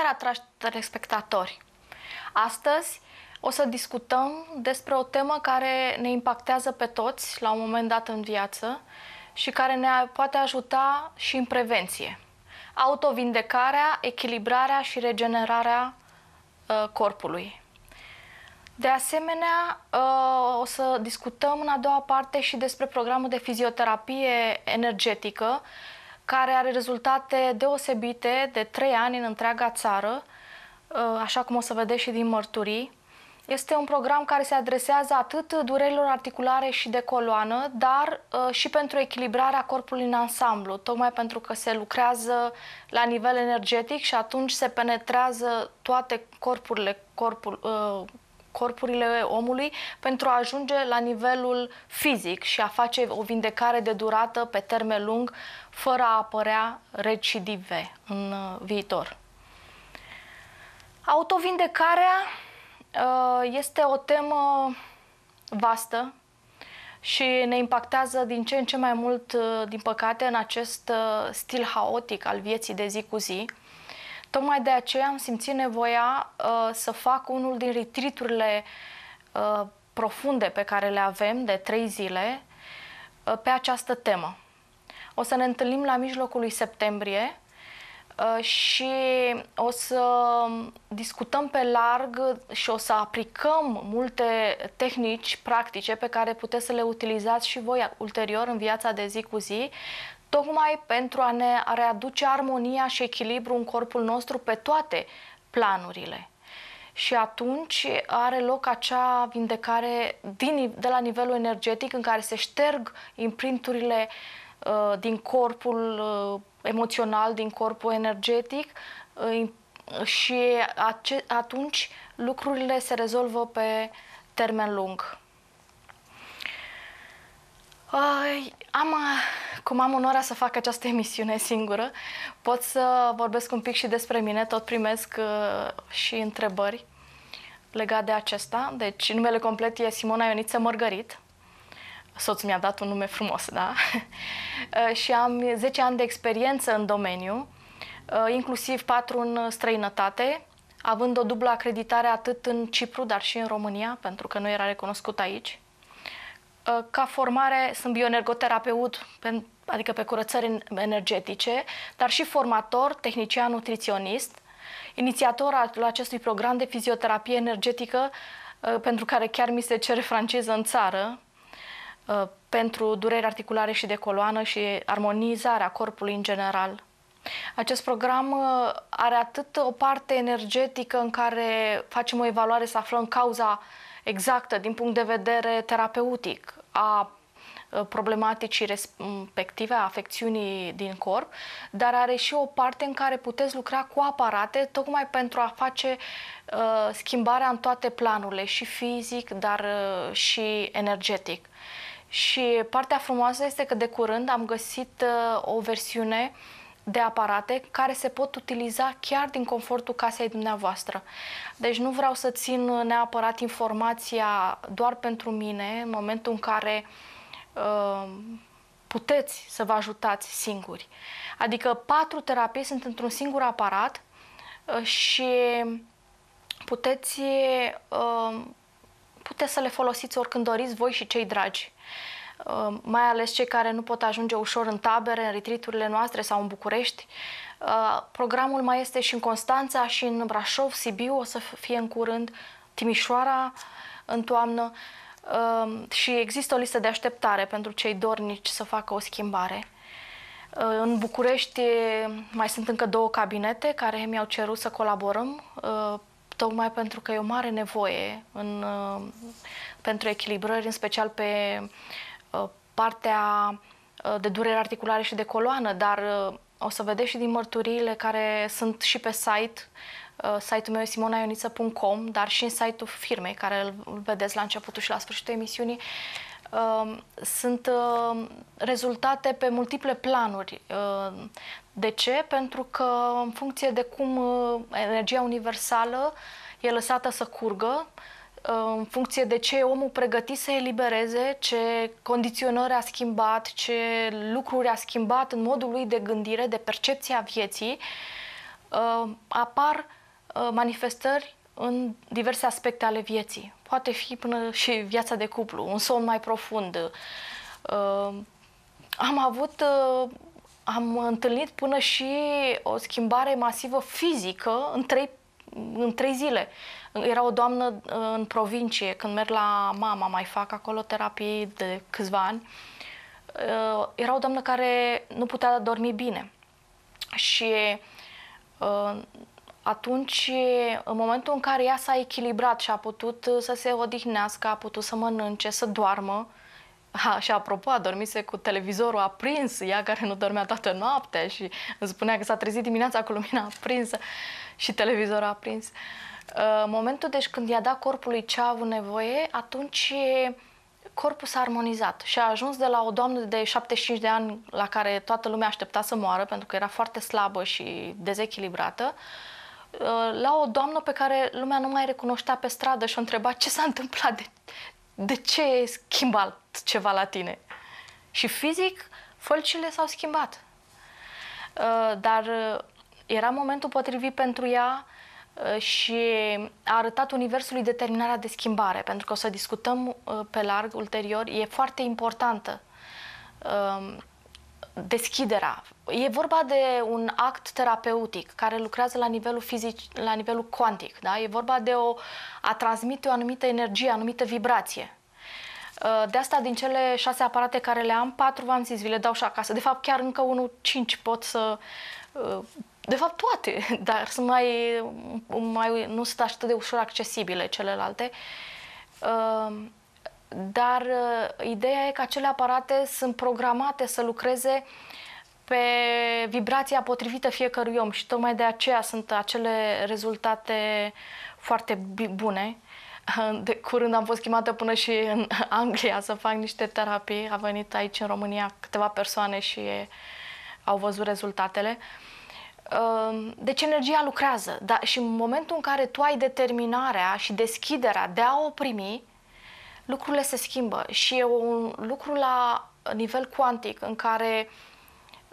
Seara, dragi telespectatori! Astăzi o să discutăm despre o temă care ne impactează pe toți la un moment dat în viață și care ne poate ajuta și în prevenție. Autovindecarea, echilibrarea și regenerarea uh, corpului. De asemenea, uh, o să discutăm în a doua parte și despre programul de fizioterapie energetică care are rezultate deosebite de trei ani în întreaga țară, uh, așa cum o să vedeți și din mărturii. Este un program care se adresează atât durerilor articulare și de coloană, dar uh, și pentru echilibrarea corpului în ansamblu, tocmai pentru că se lucrează la nivel energetic și atunci se penetrează toate corpurile, corpul, uh, corpurile omului pentru a ajunge la nivelul fizic și a face o vindecare de durată pe termen lung, fără a apărea recidive în uh, viitor. Autovindecarea uh, este o temă vastă și ne impactează din ce în ce mai mult, uh, din păcate, în acest stil haotic al vieții de zi cu zi, Tocmai de aceea am simțit nevoia uh, să fac unul din retriturile uh, profunde pe care le avem de trei zile uh, pe această temă. O să ne întâlnim la mijlocul lui septembrie uh, și o să discutăm pe larg și o să aplicăm multe tehnici practice pe care puteți să le utilizați și voi ulterior în viața de zi cu zi tocmai pentru a ne a readuce armonia și echilibru în corpul nostru pe toate planurile. Și atunci are loc acea vindecare din, de la nivelul energetic în care se șterg imprinturile uh, din corpul uh, emoțional, din corpul energetic uh, și ace- atunci lucrurile se rezolvă pe termen lung. Uh, am cum am onoarea să fac această emisiune singură, pot să vorbesc un pic și despre mine, tot primesc uh, și întrebări legate de acesta. Deci, numele complet e Simona Ioniță Mărgărit. Soțul mi-a dat un nume frumos, da? uh, și am 10 ani de experiență în domeniu, uh, inclusiv 4 în străinătate, având o dublă acreditare atât în Cipru, dar și în România, pentru că nu era recunoscut aici. Uh, ca formare sunt bioenergoterapeut, adică pe curățări energetice, dar și formator, tehnician nutriționist, inițiator al acestui program de fizioterapie energetică, uh, pentru care chiar mi se cere franceză în țară, uh, pentru dureri articulare și de coloană și armonizarea corpului în general. Acest program are atât o parte energetică în care facem o evaluare să aflăm cauza exactă din punct de vedere terapeutic a problematicii respective, a afecțiunii din corp, dar are și o parte în care puteți lucra cu aparate tocmai pentru a face uh, schimbarea în toate planurile, și fizic, dar uh, și energetic. Și partea frumoasă este că de curând am găsit uh, o versiune uh, de aparate care se pot utiliza chiar din confortul casei dumneavoastră. Deci nu vreau să țin neapărat informația doar pentru mine în momentul în care uh, puteți să vă ajutați singuri. Adică patru terapii sunt într-un singur aparat uh, și puteți, uh, puteți să le folosiți oricând doriți voi și cei dragi. Uh, mai ales cei care nu pot ajunge ușor în tabere, în retriturile noastre sau în București. Uh, programul mai este și în Constanța, și în Brașov, Sibiu, o să fie în curând, Timișoara în toamnă uh, și există o listă de așteptare pentru cei dornici să facă o schimbare. În București mai sunt încă două cabinete care mi-au cerut să colaborăm, tocmai pentru că e o mare nevoie în, pentru echilibrări, în special pe Uh, partea de durere articulare și de coloană, dar o să vedeți și din mărturiile care sunt și pe site. Site-ul meu e simonaionita.com, dar și în site-ul firmei, care îl vedeți la începutul și la sfârșitul emisiunii. Sunt rezultate pe multiple planuri. De ce? Pentru că în funcție de cum energia universală e lăsată să curgă, în funcție de ce omul pregătit să elibereze, ce condiționări a schimbat, ce lucruri a schimbat în modul lui de gândire, de percepția vieții, uh, apar uh, manifestări în diverse aspecte ale vieții. Poate fi până și viața de cuplu, un somn mai profund. Uh, am avut, am întâlnit până și o schimbare masivă fizică în trei, în trei zile era o doamnă uh, în provincie, când merg la mama, mai fac acolo terapii de câțiva ani. Uh, era o doamnă care nu putea dormi bine. Și uh, atunci, în momentul în care ea s-a echilibrat și a putut să se odihnească, a putut să mănânce, să doarmă, Ha, și apropo, a dormise cu televizorul aprins, ea care nu dormea toată noaptea și îmi spunea că s-a trezit dimineața cu lumina aprinsă și televizorul aprins. Uh, Uh, momentul deci când i-a dat corpului ce a avut nevoie, atunci corpul s-a armonizat și a ajuns de la o doamnă de 75 de ani la care toată lumea aștepta să moară pentru că era foarte slabă și dezechilibrată, uh, la o doamnă pe care lumea nu mai recunoștea pe stradă și o întreba ce s-a întâmplat, de, de ce e schimbat ceva la tine. Și fizic, fălcile s-au schimbat. Uh, dar era momentul potrivit pentru ea Uh, și a arătat Universului determinarea de schimbare, pentru că o să discutăm uh, pe larg ulterior, e foarte importantă um, deschiderea. E vorba de un act terapeutic care lucrează la nivelul fizic, la nivelul cuantic, da? E vorba de o, a transmite o anumită energie, o anumită vibrație. Uh, de asta, din cele șase aparate care le am, patru v-am zis, vi le dau și acasă. De fapt, chiar încă unul, cinci pot să de fapt toate, dar sunt mai, mai, nu sunt atât de ușor accesibile celelalte. Ehm, dar uh, ideea e că acele aparate sunt programate să lucreze pe vibrația potrivită fiecărui om și tocmai de aceea sunt acele rezultate foarte bune. De curând am fost chemată până și în Anglia să fac niște terapii. A venit aici în România câteva persoane și au văzut rezultatele. Uh, Ehm, deci energia lucrează, dar și în momentul în care tu ai determinarea și deschiderea de a o primi, lucrurile se schimbă. Și e un lucru la nivel cuantic în care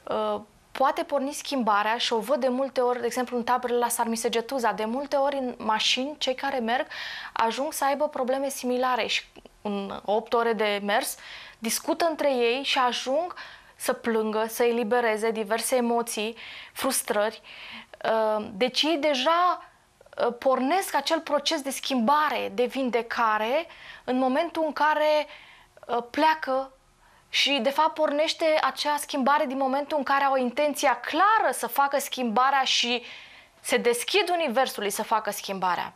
uh, poate porni schimbarea și o văd de multe ori, de exemplu în taberele la Sarmisegetuza, de multe ori în mașini, cei care merg ajung să aibă probleme similare și în 8 ore de mers discută între ei și ajung să plângă, să elibereze diverse emoții, frustrări. Uh, deci ei deja uh, pornesc acel proces de schimbare, de vindecare, în momentul în care uh, pleacă și, de fapt, pornește acea schimbare din momentul în care au intenția clară să facă schimbarea și se deschid universului să facă schimbarea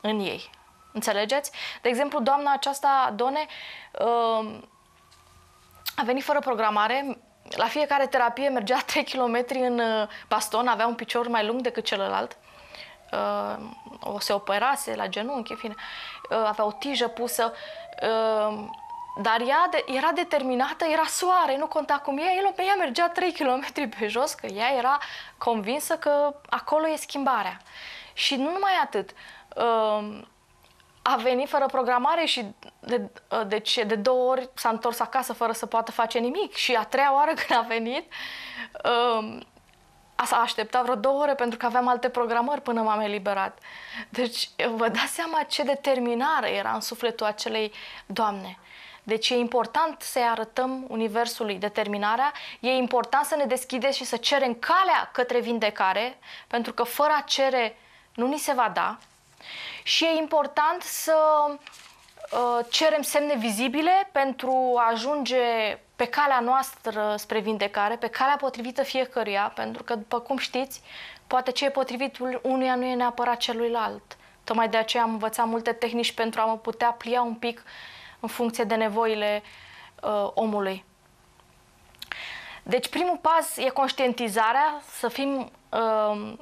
în ei. Înțelegeți? De exemplu, doamna aceasta, Done, a venit fără programare, la fiecare terapie mergea 3 km în uh, baston, avea un picior mai lung decât celălalt. Uh, o se operase la genunchi, în fine. Uh, avea o tijă pusă. Dar ea de, era determinată, era soare, nu conta cum e. El, pe ea mergea 3 km pe jos, că ea era convinsă că acolo e schimbarea. Și nu numai atât a venit fără programare și de, deci de două ori s-a întors acasă fără să poată face nimic și a treia oară când a venit um, a așteptat vreo două ore pentru că aveam alte programări până m-am eliberat. Deci vă dați seama ce determinare era în sufletul acelei doamne. Deci e important să-i arătăm Universului determinarea, e important să ne deschidem și să cerem calea către vindecare, pentru că fără a cere nu ni se va da, și e important să uh, cerem semne vizibile pentru a ajunge pe calea noastră spre vindecare, pe calea potrivită fiecăruia, pentru că, după cum știți, poate ce e potrivit unuia nu e neapărat celuilalt. Tocmai de aceea am învățat multe tehnici pentru a mă putea plia un pic în funcție de nevoile uh, omului. Deci primul pas e conștientizarea, să fim uh,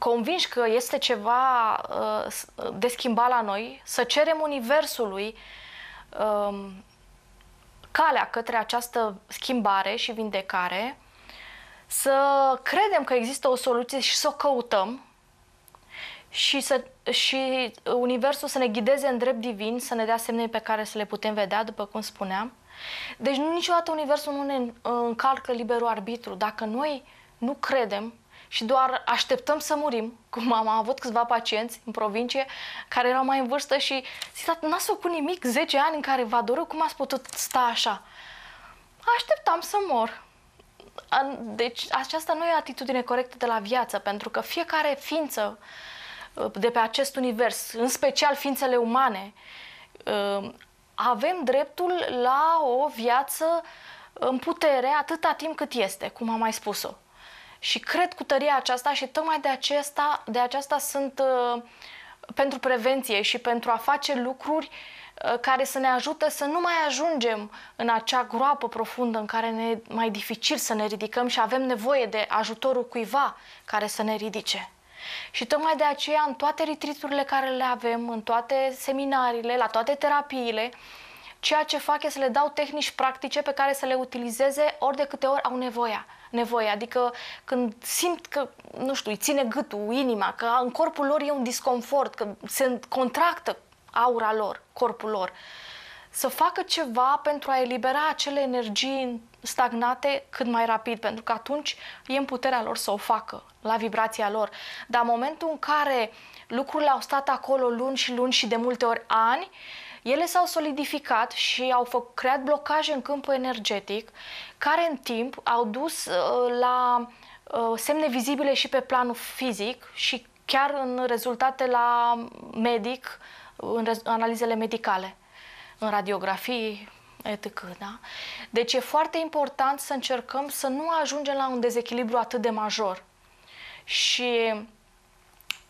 convinși că este ceva uh, de schimbat la noi, să cerem Universului uh, calea către această schimbare și vindecare, să credem că există o soluție și să o căutăm și, să, și Universul să ne ghideze în drept divin, să ne dea semne pe care să le putem vedea, după cum spuneam. Deci niciodată Universul nu ne încalcă liberul arbitru. Dacă noi nu credem și doar așteptăm să murim, cum am avut câțiva pacienți în provincie care erau mai în vârstă și zic, n-ați făcut nimic, 10 ani în care v-a dorut, cum ați putut sta așa? Așteptam să mor. Deci aceasta nu e atitudine corectă de la viață, pentru că fiecare ființă uh, de pe acest univers, în special ființele umane, uh, avem dreptul la o viață în putere atâta timp cât este, cum am mai spus-o. Și cred cu tăria aceasta și tocmai de aceasta, de aceasta sunt uh, pentru prevenție și pentru a face lucruri uh, care să ne ajute să nu mai ajungem în acea groapă profundă în care ne e mai dificil să ne ridicăm și avem nevoie de ajutorul cuiva care să ne ridice. Și tocmai de aceea, în toate retriturile care le avem, în toate seminariile, la toate terapiile, ceea ce fac e să le dau tehnici practice pe care să le utilizeze ori de câte ori au nevoia nevoie. Adică când simt că, nu știu, îi ține gâtul, inima, că în corpul lor e un disconfort, că se contractă aura lor, corpul lor, să facă ceva pentru a elibera acele energii stagnate cât mai rapid, pentru că atunci e în puterea lor să o facă, la vibrația lor. Dar în momentul în care lucrurile au stat acolo luni și luni și de multe ori ani, ele s-au solidificat și au făcut, creat blocaje în câmpul energetic care în timp au dus uh, la uh, semne vizibile și pe planul fizic și chiar în rezultate la medic, în analizele medicale, în radiografii, etc. Da? Deci e foarte important să încercăm să nu ajungem la un dezechilibru atât de major și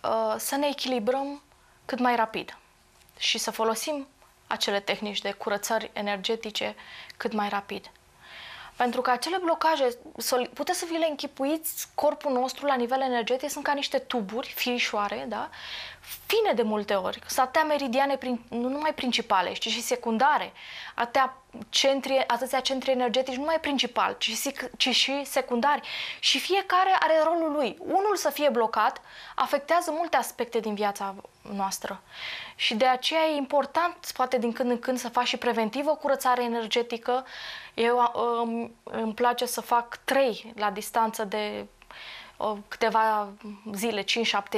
uh, să ne echilibrăm cât mai rapid și să folosim acele tehnici de curățări energetice cât mai rapid. Pentru că acele blocaje, puteți să vi le închipuiți, corpul nostru la nivel energetic sunt ca niște tuburi, firișoare, da? Fine de multe ori, sunt atâtea meridiane, nu numai principale, ci și secundare, atâtea centri, atâția centri energetici, nu numai principal, ci, ci și secundari. Și fiecare are rolul lui. Unul să fie blocat afectează multe aspecte din viața noastră. Și de aceea e important, poate din când în când, să faci și preventivă curățare energetică. Eu um, îmi place să fac trei la distanță de câteva zile, 5-7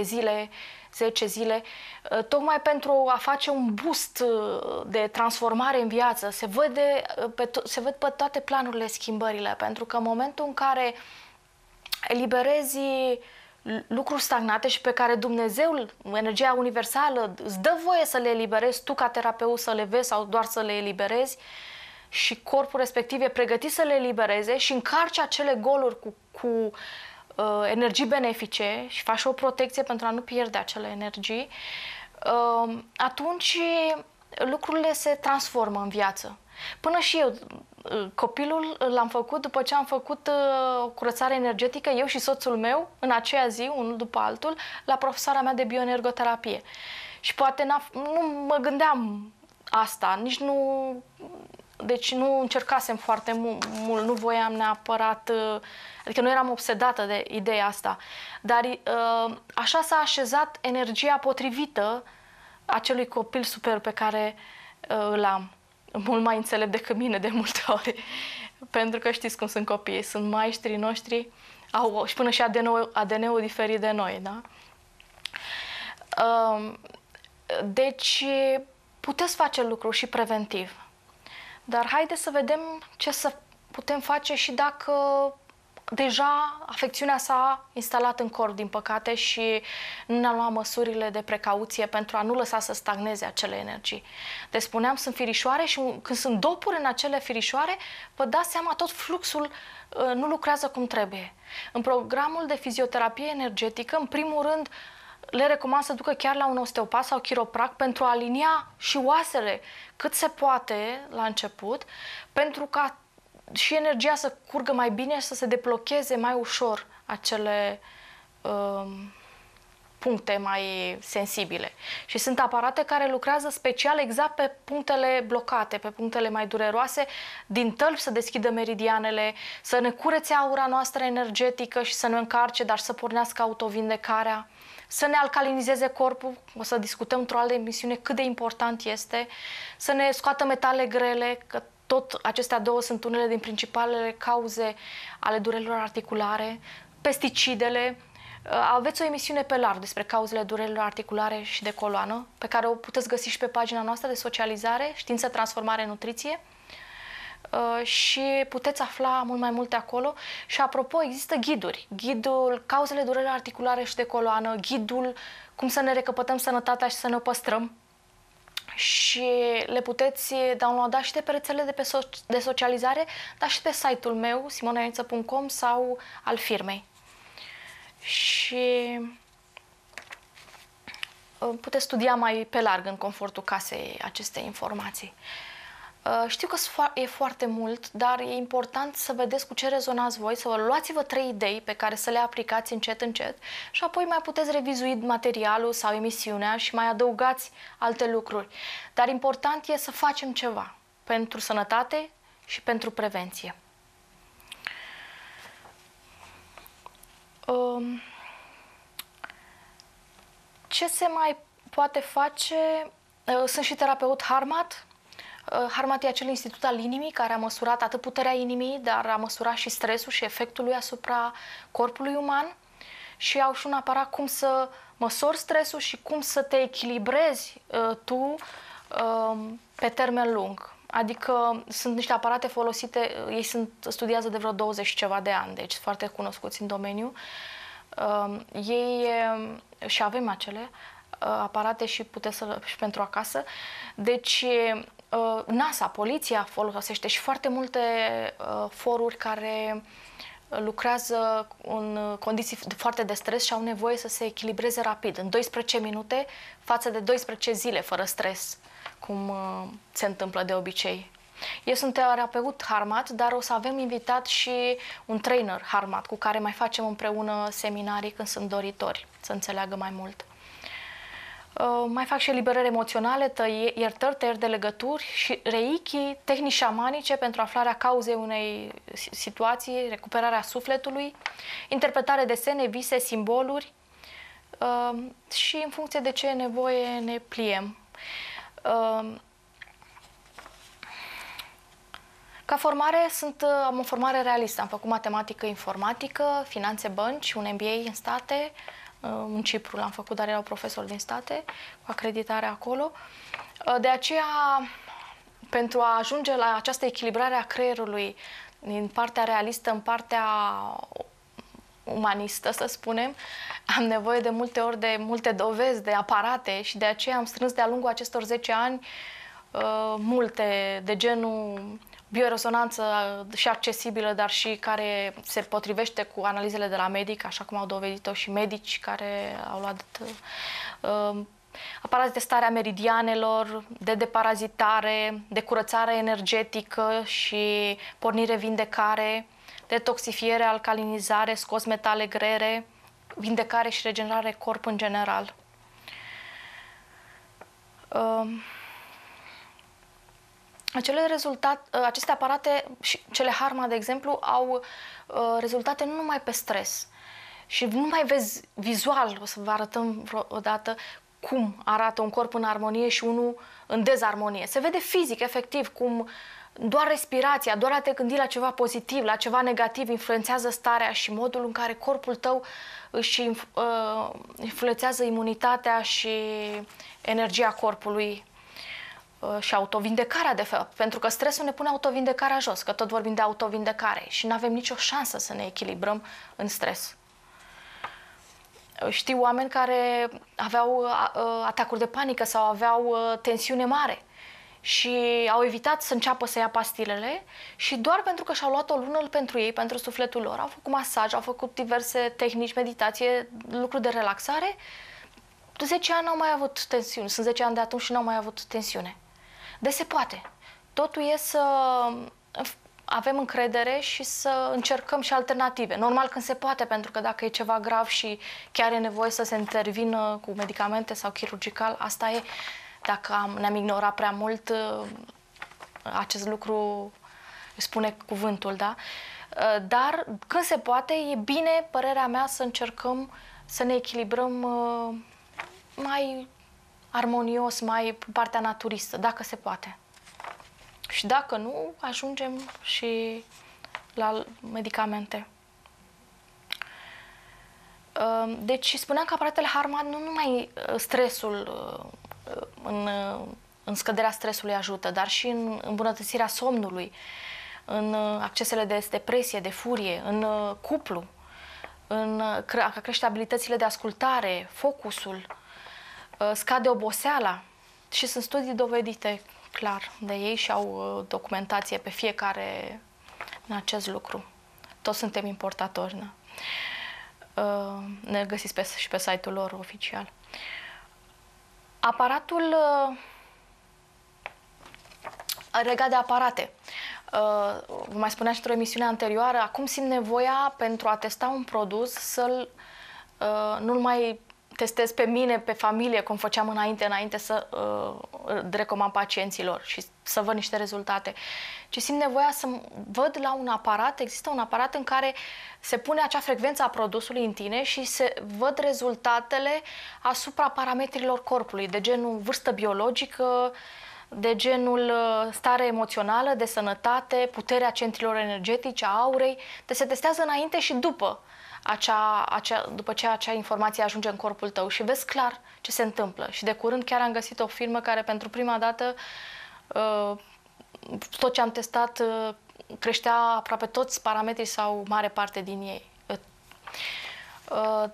zile, 10 zile, uh, tocmai pentru a face un boost uh, de transformare în viață. Se, vede uh, pe to- se văd pe toate planurile schimbările, pentru că în momentul în care eliberezi lucruri stagnate și pe care Dumnezeu, energia universală, îți dă voie să le eliberezi tu ca terapeut să le vezi sau doar să le eliberezi și corpul respectiv e pregătit să le elibereze și încarci acele goluri cu, cu uh, energii benefice și faci o protecție pentru a nu pierde acele energii, uh, atunci lucrurile se transformă în viață. Până și eu, uh, copilul l-am făcut după ce am făcut uh, curățare energetică, eu și soțul meu, în aceea zi, unul după altul, la profesoara mea de bioenergoterapie. Și poate nu mă gândeam asta, nici nu... Deci nu încercasem foarte mult, nu voiam neapărat uh, Adică nu eram obsedată de ideea asta. Dar uh, așa s-a așezat energia potrivită acelui copil super pe care uh, îl am. Mult mai înțelept decât mine de multe ori. Pentru că știți cum sunt copiii, sunt maestrii noștri, au și până și ADN-ul, ADN-ul diferit de noi, da? Uh, deci puteți face lucruri și preventiv. Dar haideți să vedem ce să putem face și dacă deja afecțiunea s-a instalat în corp, din păcate, și nu ne-am luat măsurile de precauție pentru a nu lăsa să stagneze acele energii. Deci spuneam, sunt firișoare și când sunt dopuri în acele firișoare, vă dați seama, tot fluxul uh, nu lucrează cum trebuie. În programul de fizioterapie energetică, în primul rând, le recomand să ducă chiar la un osteopat sau chiroprac pentru a alinia și oasele cât se poate la început, pentru ca și energia să curgă mai bine și să se deblocheze mai ușor acele uh, puncte mai sensibile. Și sunt aparate care lucrează special exact pe punctele blocate, pe punctele mai dureroase, din tălpi să deschidă meridianele, să ne curețe aura noastră energetică și să ne încarce, dar să pornească autovindecarea, să ne alcalinizeze corpul, o să discutăm într-o altă emisiune cât de important este, să ne scoată metale grele, că tot acestea două sunt unele din principalele cauze ale durerilor articulare, pesticidele, Uh, aveți o emisiune pe larg despre cauzele durerilor articulare și de coloană, pe care o puteți găsi și pe pagina noastră de socializare, știință, transformare, nutriție. uh, și puteți afla mult mai multe acolo. Și apropo, există ghiduri. Ghidul cauzele durerilor articulare și de coloană, ghidul cum să ne recăpătăm sănătatea și să ne o păstrăm. Și le puteți downloada și de pe rețelele de, pe so- de socializare, dar și pe site-ul meu, simonainiță.com sau al firmei și uh, puteți studia mai pe larg în confortul casei aceste informații. Uh, știu că e foarte mult, dar e important să vedeți cu ce rezonați voi, să vă luați-vă trei idei pe care să le aplicați încet, încet și apoi mai puteți revizui materialul sau emisiunea și mai adăugați alte lucruri. Dar important e să facem ceva pentru sănătate și pentru prevenție. Um, ce se mai poate face? Uh, sunt și terapeut Harmat. Uh, Harmat e acel institut al inimii care a măsurat atât puterea inimii, dar a măsurat și stresul și efectul lui asupra corpului uman. Și au și un aparat cum să măsori stresul și cum să te echilibrezi uh, tu uh, pe termen lung. Adică sunt niște aparate folosite, ei sunt, studiază de vreo 20 ceva de ani, deci foarte cunoscuți în domeniu. Uh, ei, și avem acele uh, aparate și puteți să și pentru acasă. Deci uh, NASA, poliția folosește și foarte multe uh, foruri care lucrează în condiții foarte de stres și au nevoie să se echilibreze rapid, în 12 minute față de 12 zile fără stres cum uh, se întâmplă de obicei. Eu sunt terapeut Harmat, dar o să avem invitat și un trainer Harmat cu care mai facem împreună seminarii când sunt doritori să înțeleagă mai mult. Uh, mai fac și eliberări emoționale, tăi, iertări, tăieri de legături și reiki, tehnici șamanice pentru aflarea cauzei unei situații, recuperarea sufletului, interpretare de sene, vise, simboluri uh, și în funcție de ce e nevoie ne pliem. Ca formare sunt, am o formare realistă. Am făcut matematică informatică, finanțe bănci, un MBA în state, în Cipru l-am făcut, dar erau profesor din state, cu acreditare acolo. De aceea, pentru a ajunge la această echilibrare a creierului din partea realistă în partea umanistă, să spunem, am nevoie de multe ori de multe dovezi, de aparate și de aceea am strâns de-a lungul acestor 10 ani uh, multe de genul bioresonanță și accesibilă, dar și care se potrivește cu analizele de la medic, așa cum au dovedit-o și medici care au luat uh, aparați de stare a meridianelor, de deparazitare, de curățare energetică și pornire vindecare, detoxifiere, alcalinizare, scos metale grele, vindecare și regenerare corp în general. Uh, acele rezultat, uh, aceste aparate și cele Harma, de exemplu, au uh, rezultate nu numai pe stres. Și nu mai vezi vizual, o să vă arătăm o dată cum arată un corp în armonie și unul în dezarmonie. Se vede fizic, efectiv, cum doar respirația, doar a te gândi la ceva pozitiv, la ceva negativ, influențează starea și modul în care corpul tău își uh, influențează imunitatea și energia corpului uh, și autovindecarea, de fapt, pentru că stresul ne pune autovindecarea jos, că tot vorbim de autovindecare și nu avem nicio șansă să ne echilibrăm în stres. Știu oameni care aveau uh, atacuri de panică sau aveau tensiune mare și au evitat să înceapă să ia pastilele și doar pentru că și-au luat o lună pentru ei, pentru sufletul lor, au făcut masaj, au făcut diverse tehnici, meditație, lucruri de relaxare, 10 ani n-au mai avut tensiune. Sunt 10 ani de atunci și n-au mai avut tensiune. De se poate. Totul e să avem încredere și să încercăm și alternative. Normal când se poate, pentru că dacă e ceva grav și chiar e nevoie să se intervină cu medicamente sau chirurgical, asta e. Dacă am, ne-am ignorat prea mult, uh, acest lucru spune cuvântul, da? Uh, dar când se poate, e bine, părerea mea, să încercăm să ne echilibrăm uh, mai armonios, mai partea naturistă, dacă se poate. Și dacă nu, ajungem și la medicamente. Uh, deci spuneam că aparatele Harmat nu numai uh, stresul uh, în, în scăderea stresului ajută, dar și în îmbunătățirea somnului, în accesele de depresie, de furie, în cuplu, în a crește abilitățile de ascultare, focusul, scade oboseala și sunt studii dovedite clar de ei și au uh, documentație pe fiecare în acest lucru. Toți suntem importatori, da? Uh, ne găsiți pe, și pe site-ul lor oficial. Aparatul uh, legat de aparate. Uh, mai spunea și într-o emisiune anterioară, acum simt nevoia pentru a testa un produs să-l uh, nu-l mai testez pe mine, pe familie, cum făceam înainte, înainte să uh, recomand pacienților și să văd niște rezultate. Ci simt nevoia să văd la un aparat, există un aparat în care se pune acea frecvență a produsului în tine și se văd rezultatele asupra parametrilor corpului, de genul vârstă biologică, de genul uh, stare emoțională, de sănătate, puterea centrilor energetice, a aurei, de se testează înainte și după acea, acea, după ce acea informație ajunge în corpul tău și vezi clar ce se întâmplă. Și de curând chiar am găsit o filmă care pentru prima dată uh, tot ce am testat uh, creștea aproape toți parametrii sau mare parte din ei. Uh,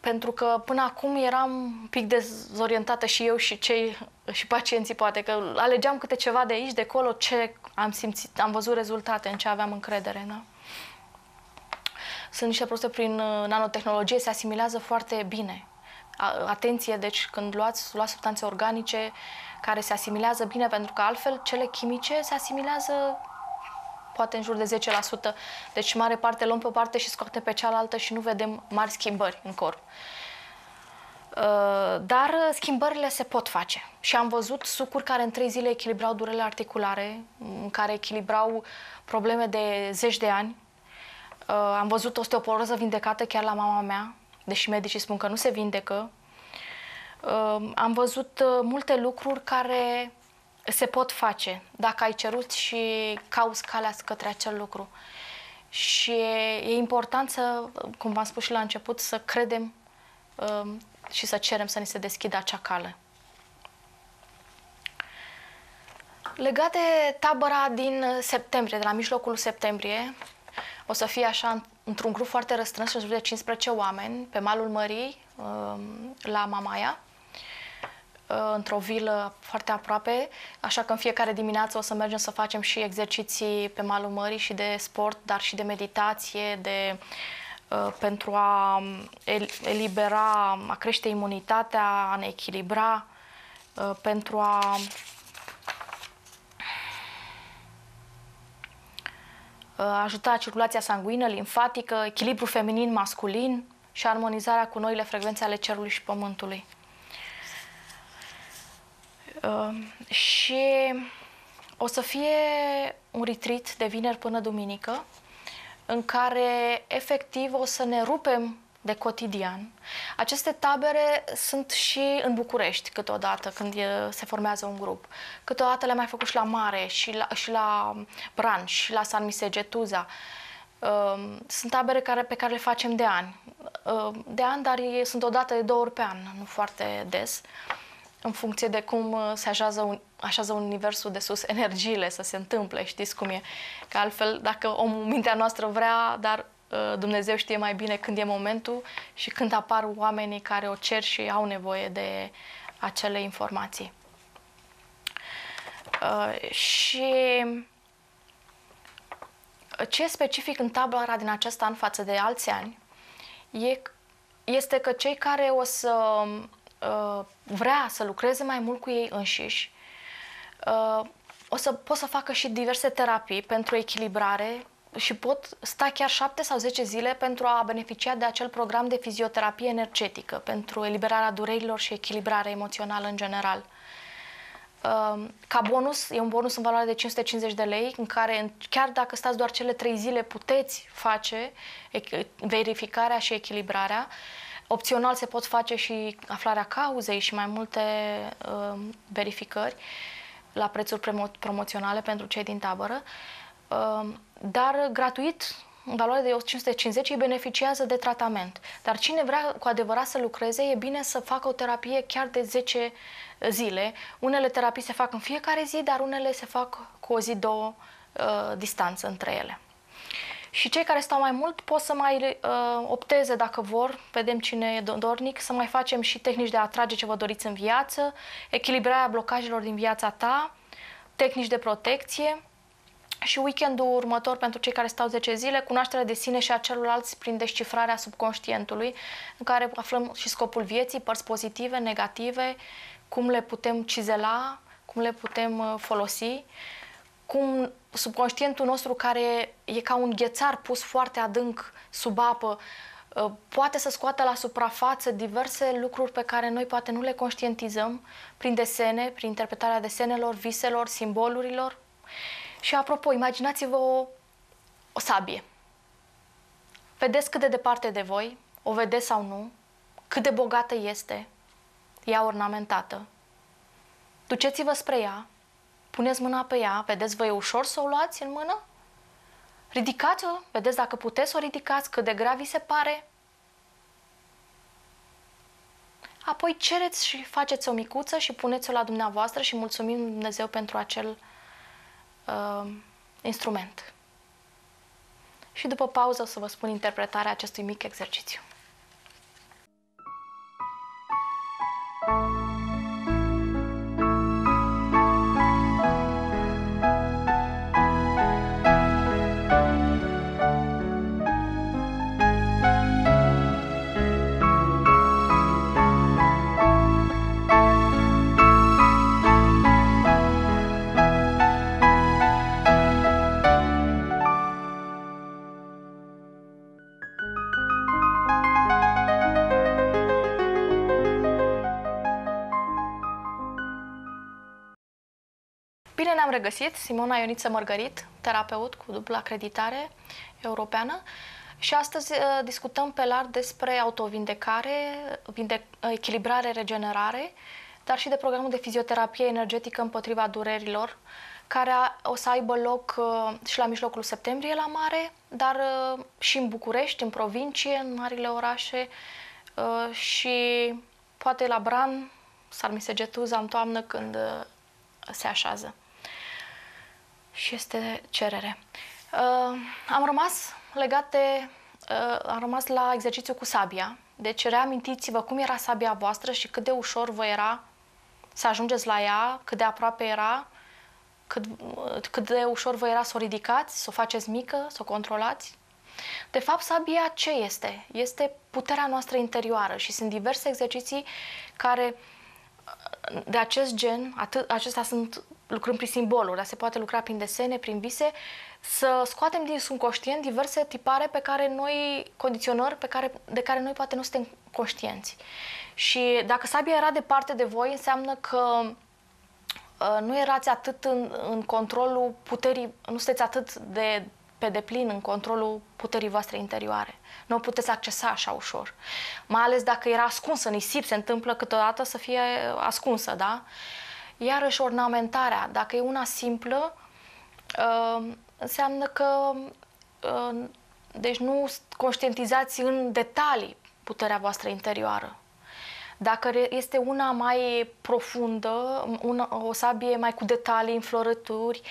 pentru că până acum eram un pic dezorientată și eu și cei și pacienții poate că alegeam câte ceva de aici, de acolo, ce am simțit, am văzut rezultate, în ce aveam încredere, da? Sunt niște produse prin uh, nanotehnologie, se asimilează foarte bine. Atenție, deci când luați, luați substanțe organice care se asimilează bine, pentru că altfel cele chimice se asimilează poate în jur de 10%. Deci mare parte luăm pe o parte și scoatem pe cealaltă și nu vedem mari schimbări în corp. Uh, dar schimbările se pot face. Și am văzut sucuri care în trei zile echilibrau durele articulare, care echilibrau probleme de zeci de ani, Uh, am văzut osteoporoză vindecată chiar la mama mea, deși medicii spun că nu se vindecă. Uh, am văzut uh, multe lucruri care se pot face dacă ai cerut și cauți calea către acel lucru. Și e important să, cum v-am spus și la început, să credem și să cerem să ni se deschidă acea cale. Legat de tabăra din septembrie, de la mijlocul septembrie, o să fie așa într-un grup foarte răstrâns, în jur de 15 oameni, pe malul mării, um, la Mamaia, uh, într-o vilă foarte aproape, așa că în fiecare dimineață o să mergem să facem și exerciții pe malul mării și de sport, dar și de meditație, de uh, pentru a um, elibera, a crește imunitatea, a ne echilibra, uh, pentru a ajuta circulația sanguină, limfatică, echilibru feminin-masculin și armonizarea cu noile frecvențe ale cerului și pământului. Uh, și o să fie un retreat de vineri până duminică, în care efectiv o să ne rupem de cotidian. Aceste tabere sunt și în București câteodată, când e, se formează un grup. Câteodată le-am mai făcut și la Mare, și la, și la Branș, și la San Misegetuza. Uh, sunt tabere care, pe care le facem de ani. Uh, de ani, dar e, sunt o dată de două ori pe an, nu foarte des, în funcție de cum uh, se așează, un, așează universul de sus, energiile să se întâmple, știți cum e. Că altfel, dacă omul, mintea noastră vrea, dar Uh, Dumnezeu știe mai bine când e momentul și când apar oamenii care o cer și au nevoie de acele informații. Uh, și ce e specific în tabăra din acest an față de alți ani e, este că cei care o să uh, vrea să lucreze mai mult cu ei înșiși o o să pot să facă și diverse terapii pentru echilibrare și pot sta chiar 7 sau 10 zile pentru a beneficia de acel program de fizioterapie energetică pentru eliberarea durerilor și echilibrarea emoțională în general. Um, ca bonus, e un bonus în valoare de 550 de lei, în care chiar dacă stați doar cele 3 zile, puteți face verificarea și echilibrarea. Opțional se pot face și aflarea cauzei și mai multe uh, verificări la prețuri promoționale pentru cei din tabără. Uh, dar gratuit, în valoare de 550, îi beneficiază de tratament. Dar cine vrea cu adevărat să lucreze, e bine să facă o terapie chiar de 10 zile. Unele terapii se fac în fiecare zi, dar unele se fac cu o zi, două uh, distanță între ele. Și cei care stau mai mult pot să mai uh, opteze dacă vor, vedem cine e dornic, să mai facem și tehnici de a atrage ce vă doriți în viață, echilibrarea blocajelor din viața ta, tehnici de protecție, și weekendul următor pentru cei care stau 10 zile, cunoașterea de sine și a celorlalți prin descifrarea subconștientului, în care aflăm și scopul vieții, părți pozitive, negative, cum le putem cizela, cum le putem uh, folosi, cum subconștientul nostru, care e ca un ghețar pus foarte adânc sub apă, uh, poate să scoată la suprafață diverse lucruri pe care noi poate nu le conștientizăm prin desene, prin interpretarea desenelor, viselor, simbolurilor. Și apropo, imaginați-vă o, o sabie. Vedeți cât de departe de voi, o vedeți sau nu, cât de bogată este, ea ornamentată. Duceți-vă spre ea, puneți mâna pe ea, vedeți, vă e ușor să o luați în mână? Ridicați-o, vedeți dacă puteți să o ridicați, cât de grea vi se pare. Apoi cereți și faceți o micuță și puneți-o la dumneavoastră și mulțumim Dumnezeu pentru acel uh, instrument. Și după pauză o să vă spun interpretarea acestui mic exercițiu. Ne-am regăsit, Simona Ioniță Mărgărit, terapeut cu dublă acreditare europeană. Și astăzi uh, discutăm pe larg despre autovindecare, vinde- echilibrare, regenerare, dar și de programul de fizioterapie energetică împotriva durerilor, care o să aibă loc uh, și la mijlocul septembrie la mare, dar uh, și în București, în provincie, în marile orașe și poate la Bran, Sarmisegetuza în toamnă când se așează și este cerere. Uh, am rămas legat de, uh, am rămas la exercițiu cu sabia. Deci reamintiți-vă cum era sabia voastră și cât de ușor vă era să ajungeți la ea, cât de aproape era, cât, uh, cât de ușor vă era să o ridicați, să o faceți mică, să o controlați. De fapt, sabia ce este? Este puterea noastră interioară și sunt diverse exerciții care uh, de acest gen, atât, acestea sunt lucrând prin simboluri, dar se poate lucra prin desene, prin vise, să scoatem din subconștient diverse tipare pe care noi, condiționări pe care, de care noi poate nu suntem conștienți. Și dacă sabia era departe de voi, înseamnă că uh, nu erați atât în, în controlul puterii, nu sunteți atât de pe deplin în controlul puterii voastre interioare. Nu o puteți accesa așa ușor. Mai ales dacă era ascunsă, nisip, se întâmplă câteodată să fie ascunsă, da? Uh, Iarăși ornamentarea, dacă e una simplă, uh, înseamnă că uh, deci nu conștientizați în detalii puterea voastră interioară. Dacă este una mai profundă, una, o sabie mai cu detalii, înflorături,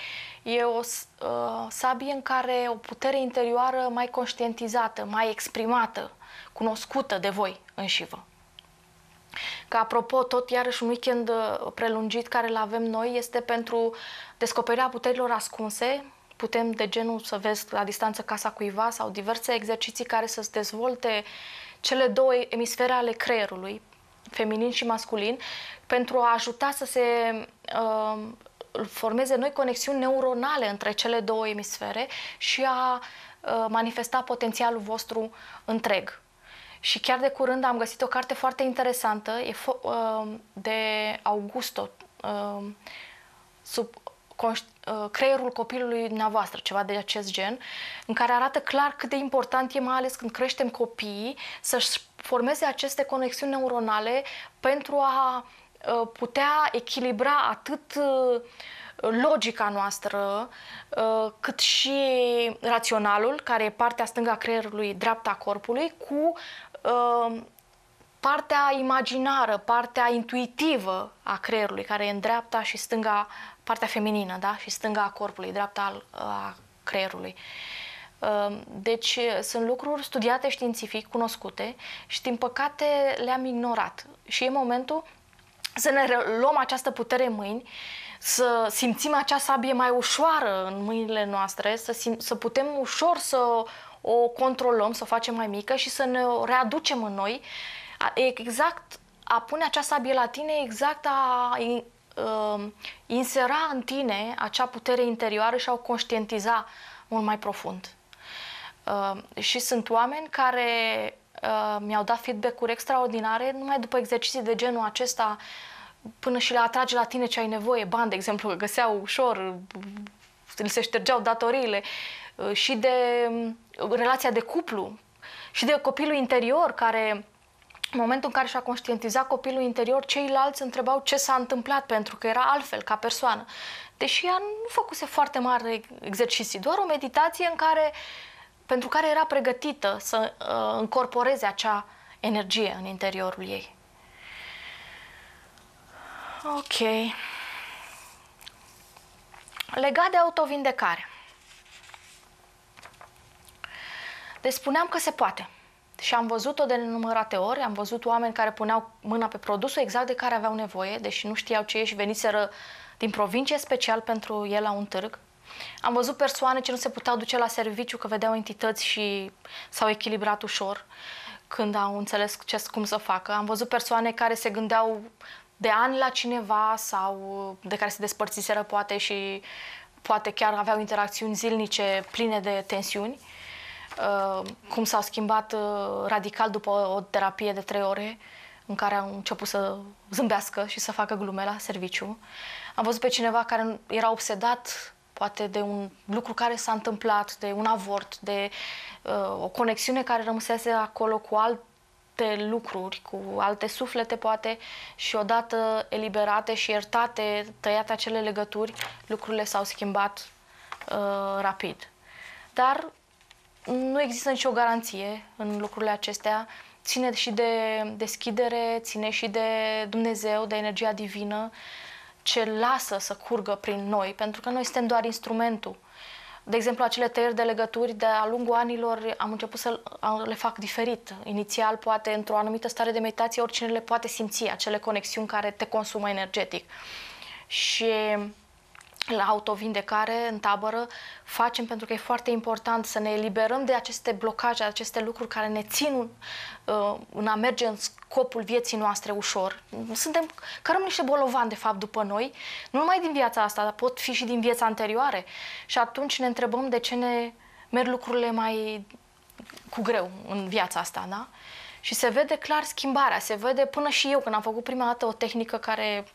e o uh, sabie în care o putere interioară mai conștientizată, mai exprimată, cunoscută de voi înșivă. Că apropo, tot iarăși un weekend uh, prelungit care îl avem noi este pentru descoperirea puterilor ascunse. Putem de genul să vezi la distanță casa cuiva sau diverse exerciții care să-ți dezvolte cele două emisfere ale creierului, feminin și masculin, pentru a ajuta să se uh, formeze noi conexiuni neuronale între cele două emisfere și a uh, manifesta potențialul vostru întreg. Și chiar de curând am găsit o carte foarte interesantă e fo- uh, de Augusto, uh, sub creierul copilului dumneavoastră, ceva de acest gen, în care arată clar cât de important e, mai ales când creștem copiii, să-și formeze aceste conexiuni neuronale pentru a Uh, putea echilibra atât uh, logica noastră, uh, cât și raționalul, care e partea stângă a creierului, dreapta a corpului, cu partea imaginară, partea intuitivă a creierului, care e în dreapta și stânga, partea feminină, da? Și stânga a corpului, dreapta a creierului. Deci sunt lucruri studiate științific, cunoscute și din păcate le-am ignorat. Și e momentul să ne luăm această putere în mâini, să simțim acea sabie mai ușoară în mâinile noastre, să, sim- să putem ușor să o controlăm, să o facem mai mică și să ne o readucem în noi. Exact a pune acea sabie la tine, exact a uh, insera în tine acea putere interioară și a o conștientiza mult mai profund. Uh, și sunt oameni care uh, mi-au dat feedback-uri extraordinare numai după exerciții de genul acesta până și le atrage la tine ce ai nevoie, bani, de exemplu, că găseau ușor, li se ștergeau datoriile, uh, și de uh, relația de cuplu, și de copilul interior care în momentul în care și-a conștientizat copilul interior, ceilalți întrebau ce s-a întâmplat pentru că era altfel ca persoană. Deși ea nu făcuse foarte mari exerciții, doar o meditație în care pentru care era pregătită să uh, încorporeze acea energie în interiorul ei. Ok. Legat de autovindecare. Deci spuneam că se poate. Și am văzut-o de nenumărate ori, am văzut oameni care puneau mâna pe produsul exact de care aveau nevoie, deși nu știau ce e și veniseră din provincie special pentru el la un târg. Am văzut persoane ce nu se puteau duce la serviciu, că vedeau entități și s-au echilibrat ușor când au înțeles ce, cum să facă. Am văzut persoane care se gândeau de ani la cineva sau de care se despărțiseră poate și poate chiar aveau interacțiuni zilnice pline de tensiuni, uh, cum s-au schimbat uh, radical după o terapie de trei ore în care au început să zâmbească și să facă glume la serviciu. Am văzut pe cineva care era obsedat poate de un lucru care s-a întâmplat, de un avort, de uh, o conexiune care rămăsese acolo cu alte lucruri, cu alte suflete poate și odată eliberate și iertate, tăiate acele legături, lucrurile s-au schimbat uh, rapid. Dar nu există nicio garanție în lucrurile acestea. Ține și de deschidere, ține și de Dumnezeu, de energia divină ce lasă să curgă prin noi, pentru că noi suntem doar instrumentul. De exemplu, acele tăieri de legături, de-a lungul anilor am început să le fac diferit. Inițial, poate, într-o anumită stare de meditație, oricine le poate simți, acele conexiuni care te consumă energetic. Și la autovindecare, în tabără, facem pentru că e foarte important să ne eliberăm de aceste blocaje, aceste lucruri care ne țin uh, în a merge în scopul vieții noastre ușor. Suntem, cărăm niște bolovani, de fapt, după noi, nu numai din viața asta, dar pot fi și din viața anterioare. Și atunci ne întrebăm de ce ne merg lucrurile mai cu greu în viața asta, da? Și se vede clar schimbarea, se vede până și eu când am făcut prima dată o tehnică care,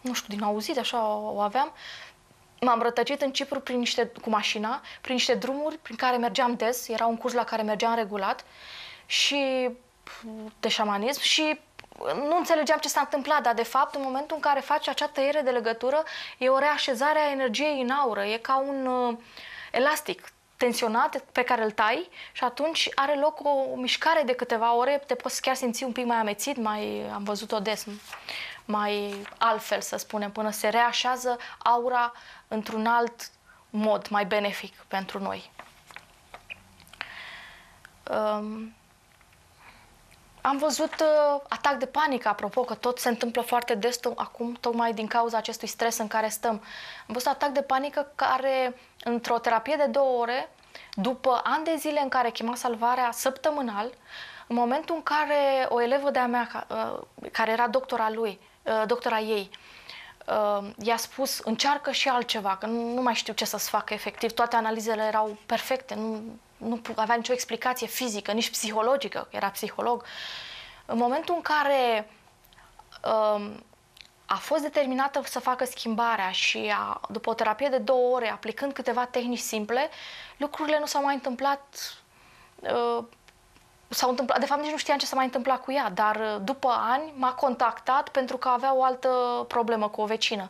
nu știu, din auzit, așa o aveam, m-am rătăcit în Cipru prin niște, cu mașina, prin niște drumuri prin care mergeam des, era un curs la care mergeam regulat și de șamanism și nu înțelegeam ce s-a întâmplat, dar de fapt în momentul în care faci acea tăiere de legătură e o reașezare a energiei în aură, e ca un uh, elastic tensionat pe care îl tai și atunci are loc o, o mișcare de câteva ore, te poți chiar simți un pic mai amețit, mai am văzut-o des, mai altfel să spunem, până se reașează aura într-un alt mod mai benefic pentru noi. Um, am văzut uh, atac de panică, apropo, că tot se întâmplă foarte des to- acum, tocmai din cauza acestui stres în care stăm. Am văzut atac de panică care, într-o terapie de două ore, după ani de zile în care chema salvarea săptămânal, în momentul în care o elevă de-a mea, uh, care era doctora lui, uh, doctora ei, uh, i-a spus încearcă și altceva, că nu, nu mai știu ce să-ți facă efectiv. Toate analizele erau perfecte, nu, nu avea nicio explicație fizică, nici psihologică, era psiholog. În momentul în care uh, a fost determinată să facă schimbarea și a, după o terapie de două ore, aplicând câteva tehnici simple, lucrurile nu s-au mai întâmplat uh, s-au întâmplat, de fapt nici nu știam ce s-a mai întâmplat cu ea, dar uh, după ani m-a contactat pentru că avea o altă problemă cu o vecină.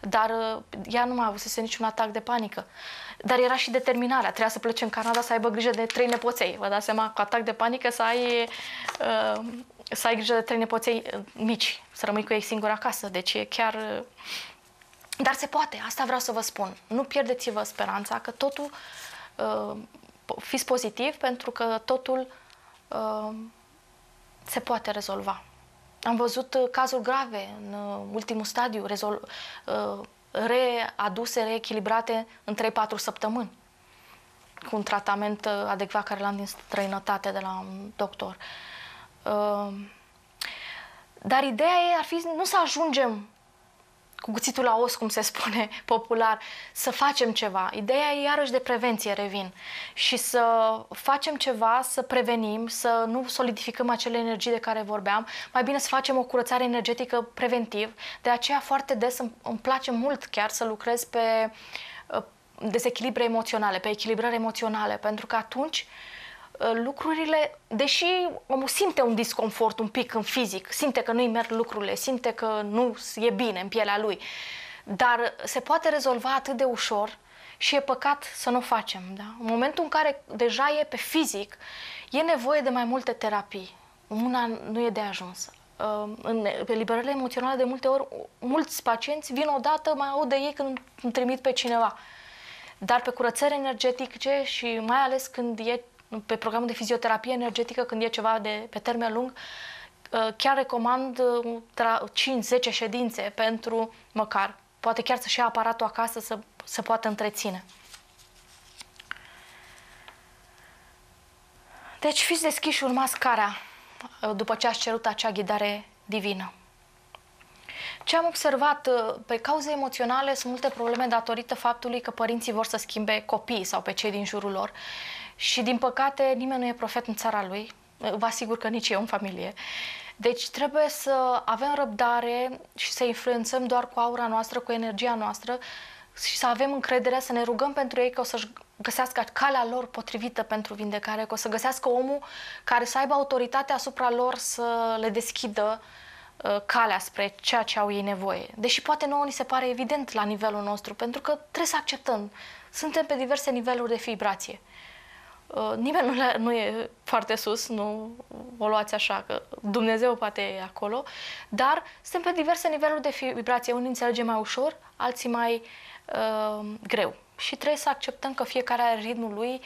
Dar uh, ea nu mai avusese niciun atac de panică. Dar era și determinarea. Trebuia să plece în Canada să aibă grijă de trei nepoței. Vă dați seama, cu atac de panică să ai, uh, să ai grijă de trei nepoței mici, să rămâi cu ei singur acasă. Deci e chiar... Dar se poate, asta vreau să vă spun. Nu pierdeți-vă speranța că totul... Fiți pozitiv pentru că totul Uh, se poate rezolva. Am văzut uh, cazuri grave în uh, ultimul stadiu, rezol, readuse, reechilibrate în 3-4 săptămâni cu un tratament adecvat care l-am din străinătate de la un doctor. Dar ideea e ar fi nu să ajungem cu cuțitul la os, cum se spune popular, să facem ceva. Ideea e iarăși de prevenție, revin. Și să facem ceva, să prevenim, să nu solidificăm acele energii de care vorbeam. Mai bine să facem o curățare energetică preventiv. De aceea foarte des îmi, îmi place mult chiar să lucrez pe uh, dezechilibre emoționale, pe echilibrări emoționale, pentru că atunci uh, lucrurile, deși omul simte un disconfort un pic în fizic, simte că nu-i merg lucrurile, simte că nu e bine în pielea lui, dar se poate rezolva atât de ușor și e păcat să nu o facem. Da? În momentul în care deja e pe fizic, e nevoie de mai multe terapii. Una nu e de ajuns. Uh, în eliberările emoționale, de multe ori, mulți pacienți vin odată, mai aud de ei când îmi trimit pe cineva. Dar pe curățări energetice și mai ales când e pe programul de fizioterapie energetică, când e ceva de pe termen lung, uh, chiar recomand 5-10 uh, ședințe pentru măcar. Poate chiar să-și ia aparatul acasă să se poată întreține. Deci fiți deschiși și urmați carea uh, după ce ați cerut acea ghidare divină. Ce am observat pe cauze emoționale sunt multe probleme datorită faptului că părinții vor să schimbe copiii sau pe cei din jurul lor și din păcate nimeni nu e profet în țara lui, vă asigur că nici eu în familie. Deci trebuie să avem răbdare și să influențăm doar cu aura noastră, cu energia noastră și să avem încredere, să ne rugăm pentru ei că o să-și găsească calea lor potrivită pentru vindecare, că o să găsească omul care să aibă autoritate asupra lor să le deschidă uh, calea spre ceea ce au ei nevoie. Deși poate nouă ni se pare evident la nivelul nostru, pentru că trebuie să acceptăm. Suntem pe diverse niveluri de vibrație. Uh, nimeni nu, nu e foarte sus, nu o luați așa, că Dumnezeu poate e acolo, dar suntem pe diverse niveluri de vibrație. Unii înțelegem mai ușor, alții mai uh, greu. Și trebuie să acceptăm că fiecare are ritmul lui,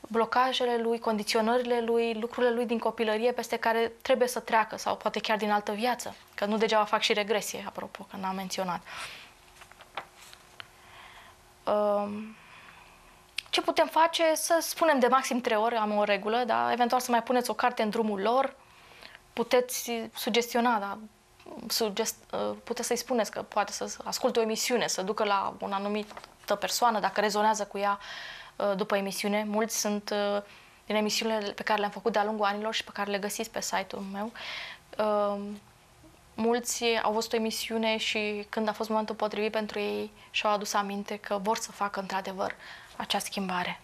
blocajele lui, condiționările lui, lucrurile lui din copilărie peste care trebuie să treacă sau poate chiar din altă viață. Că nu degeaba fac și regresie, apropo, că n-am menționat. Uh, ce putem face? Să spunem de maxim trei ore, am o regulă, da? eventual să mai puneți o carte în drumul lor, puteți sugestiona, da? Sugest, uh, puteți să-i spuneți că poate să asculte o emisiune, să ducă la o anumită persoană, dacă rezonează cu ea uh, după emisiune. Mulți sunt uh, din emisiunile pe care le-am făcut de-a lungul anilor și pe care le găsiți pe site-ul meu. Mulți au văzut o emisiune și când a fost momentul potrivit pentru ei și-au adus aminte că vor să facă într-adevăr acea schimbare.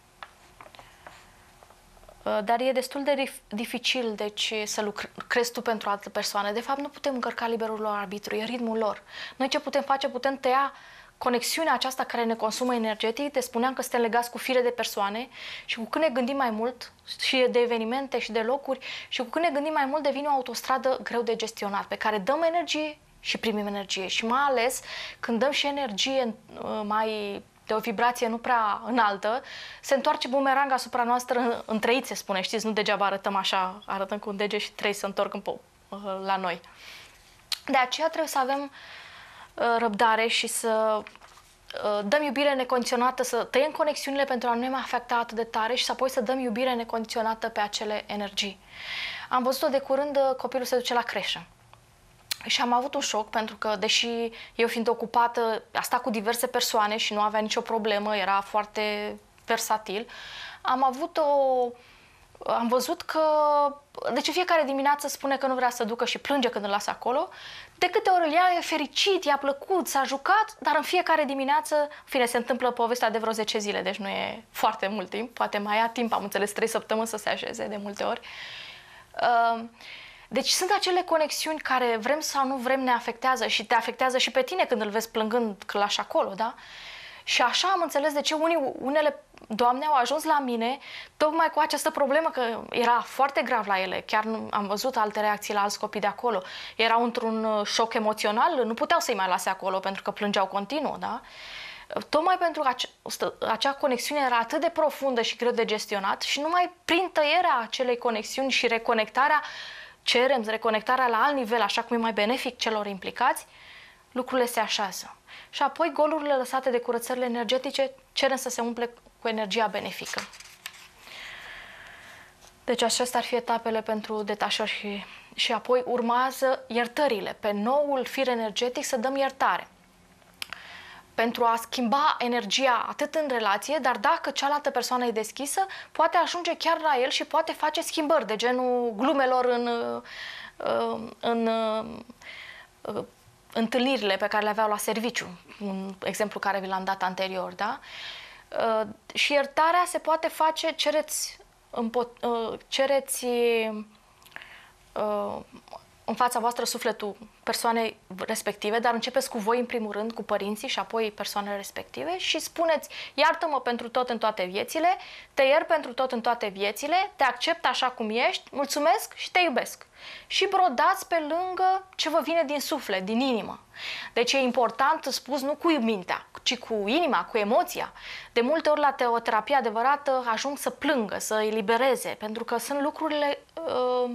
Uh, dar e destul de dificil deci, să lucrezi tu pentru altă persoană. De fapt, nu putem încărca liberul lor arbitru, e ritmul lor. Noi ce putem face? Putem tăia conexiunea aceasta care ne consumă energetic. Te spuneam că suntem legați cu fire de persoane și cu când ne gândim mai mult și de evenimente și de locuri și cu când ne gândim mai mult devine o autostradă greu de gestionat, pe care dăm energie și primim energie. Și mai ales când dăm și energie uh, mai de o vibrație nu prea înaltă, se întoarce bumerang asupra noastră în trei, se spune, știți, nu degeaba arătăm așa, arătăm cu un dege și trei se întorc în uh, la noi. De aceea trebuie să avem uh, răbdare și să uh, dăm iubire necondiționată, să tăiem conexiunile pentru a nu ne mai afecta atât de tare și să apoi să dăm iubire necondiționată pe acele energii. Am văzut-o de curând, copilul se duce la creșă și am avut un șoc pentru că, deși eu fiind ocupată, a stat cu diverse persoane și nu avea nicio problemă, era foarte versatil, am avut o... Am văzut că... Deci fiecare dimineață spune că nu vrea să ducă și plânge când îl lasă acolo. De câte ori îl ia, e fericit, i-a plăcut, s-a jucat, dar în fiecare dimineață, în fine, se întâmplă povestea de vreo 10 zile, deci nu e foarte mult timp, poate mai ia timp, am înțeles, 3 săptămâni să se așeze de multe ori. Uh, deci sunt acele conexiuni care vrem sau nu vrem ne afectează și te afectează și pe tine când îl vezi plângând că lași acolo, da? Și așa am înțeles de ce unii, unele doamne au ajuns la mine tocmai cu această problemă că era foarte grav la ele. Chiar am văzut alte reacții la alți copii de acolo. Erau într-un uh, șoc emoțional, nu puteau să-i mai lase acolo pentru că plângeau continuu, da? Tocmai pentru că acea conexiune era atât de profundă și greu de gestionat și numai prin tăierea acelei conexiuni și reconectarea cerem reconectarea la alt nivel, așa cum e mai benefic celor implicați, lucrurile se așează. Și apoi golurile lăsate de curățările energetice cerem să se umple cu energia benefică. Deci acestea ar fi etapele pentru detașări și, și apoi urmează iertările. Pe noul fir energetic să dăm iertare pentru a schimba energia atât în relație, dar dacă cealaltă persoană e deschisă, poate ajunge chiar la el și poate face schimbări de genul glumelor în, uh, în, în uh, întâlnirile pe care le aveau la serviciu, un exemplu care vi l-am dat anterior, da? Uh, și iertarea se poate face, cereți, cereți în fața voastră sufletul persoanei respective, dar începeți cu voi în primul rând, cu părinții și apoi persoanele respective și spuneți iartă-mă pentru tot în toate viețile, te iert pentru tot în toate viețile, te accept așa cum ești, mulțumesc și te iubesc. Și brodați pe lângă ce vă vine din suflet, din inimă. Deci e important spus nu cu mintea, ci cu inima, cu emoția. De multe ori la teoterapie adevărată ajung să plângă, să elibereze, pentru că sunt lucrurile... Uh,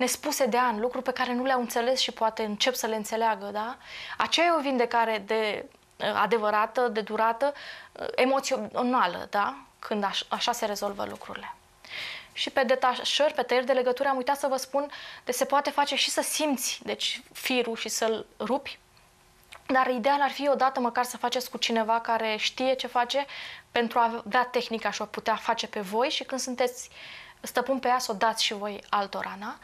nespuse de ani, lucruri pe care nu le-au înțeles și poate încep să le înțeleagă, da? Aceea e o vindecare de uh, adevărată, de durată, uh, emoțională, da? Când aș, așa se rezolvă lucrurile. Și pe detașări, pe tăieri de legătură, am uitat să vă spun de se poate face și să simți, deci firul și să-l rupi, dar ideal ar fi odată măcar să faceți cu cineva care știe ce face pentru a avea tehnica și o putea face pe voi și când sunteți stăpân pe ea să o dați și voi altora, da?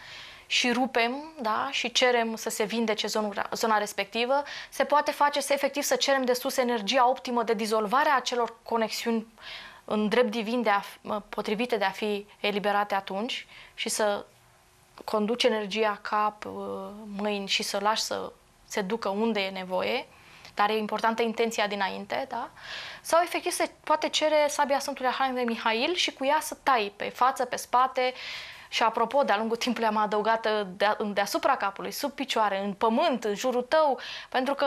Și rupem da? și cerem să se vindece zona, zona respectivă, se poate face să efectiv să cerem de sus energia optimă de dizolvare a acelor conexiuni în drept divin de a, potrivite de a fi eliberate atunci și să conduci energia cap, uh, mâini și să lași să se ducă unde e nevoie, dar e importantă intenția dinainte, da? Sau efectiv se poate cere sabia Sfântului Arhanghel de Mihail și cu ea să tai pe față, pe spate, și apropo, de-a lungul timpului am adăugat de, deasupra capului, sub picioare, în pământ, în jurul tău, pentru că